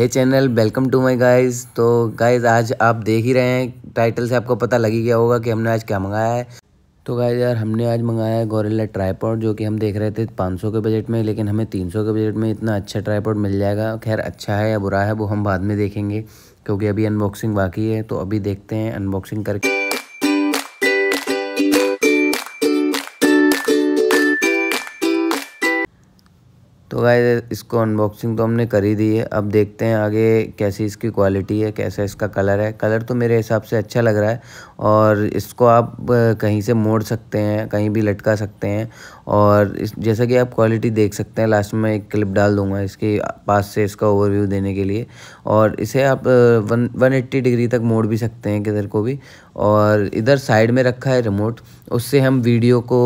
Hey channel welcome to my guys तो guys आज आप देख ही रहे हैं टाइटल से आपको पता लग ही गया होगा कि हमने आज क्या मंगाया है। तो गाइस यार, हमने आज मंगाया है गोरेला ट्राईपॉड जो कि हम देख रहे थे 500 के बजट में, लेकिन हमें 300 के बजट में इतना अच्छा ट्राईपॉड मिल जाएगा। खैर अच्छा है या बुरा है, वो हम बाद में देखेंगे, क्योंकि अभी अनबॉक्सिंग बाकी है तो अभी देखते हैं अनबॉक्सिंग करके। तो गाय इसको अनबॉक्सिंग तो हमने कर ही दी है। अब देखते हैं आगे कैसी इसकी क्वालिटी है, कैसा इसका कलर है। कलर तो मेरे हिसाब से अच्छा लग रहा है और इसको आप कहीं से मोड़ सकते हैं, कहीं भी लटका सकते हैं और इस, जैसा कि आप क्वालिटी देख सकते हैं लास्ट में एक क्लिप डाल दूँगा इसके पास से इसका ओवरव्यू देने के लिए और इसे आप वन वन एट्टी डिग्री तक मोड़ भी सकते हैं किधर को भी और इधर साइड में रखा है रिमोट उससे हम वीडियो को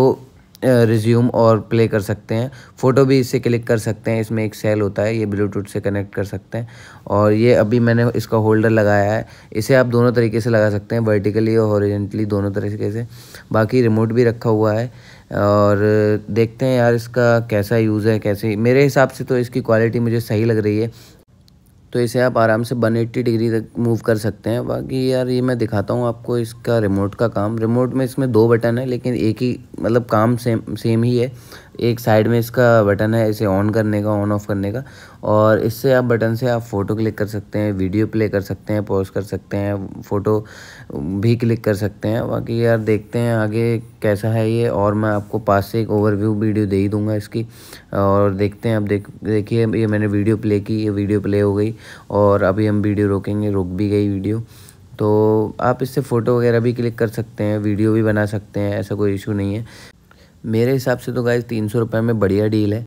रिज्यूम और प्ले कर सकते हैं। फ़ोटो भी इससे क्लिक कर सकते हैं। इसमें एक सेल होता है। ये ब्लूटूथ से कनेक्ट कर सकते हैं। और ये अभी मैंने इसका होल्डर लगाया है। इसे आप दोनों तरीके से लगा सकते हैं। वर्टिकली और हॉरिजेंटली दोनों तरीके से। बाकी रिमोट भी रखा हुआ है। और देखते हैं यार इसका कैसा यूज़ है, कैसे। मेरे हिसाब से तो इसकी क्वालिटी मुझे सही लग रही है। तो इसे आप आराम से वन एट्टी डिग्री तक मूव कर सकते हैं। बाकी यार ये मैं दिखाता हूँ आपको इसका रिमोट का काम। रिमोट में इसमें दो बटन है, लेकिन एक ही मतलब काम सेम सेम ही है। एक साइड में इसका बटन है, इसे ऑन करने का ऑन ऑफ़ करने का। और इससे आप बटन से आप फ़ोटो क्लिक कर सकते हैं वीडियो प्ले कर सकते हैं पॉज कर सकते हैं फ़ोटो भी क्लिक कर सकते हैं। बाकी यार देखते हैं आगे कैसा है ये। और मैं आपको पास से एक ओवरव्यू वीडियो दे ही दूँगा इसकी। और देखते हैं अब देख, देखिए ये मैंने वीडियो प्ले की, ये वीडियो प्ले हो गई। और अभी हम वीडियो रोकेंगे, रुक भी गई वीडियो तो आप इससे फ़ोटो वगैरह भी क्लिक कर सकते हैं वीडियो भी बना सकते हैं, ऐसा कोई इशू नहीं है। मेरे हिसाब से तो गाइज़ तीन सौ रुपये में बढ़िया डील है।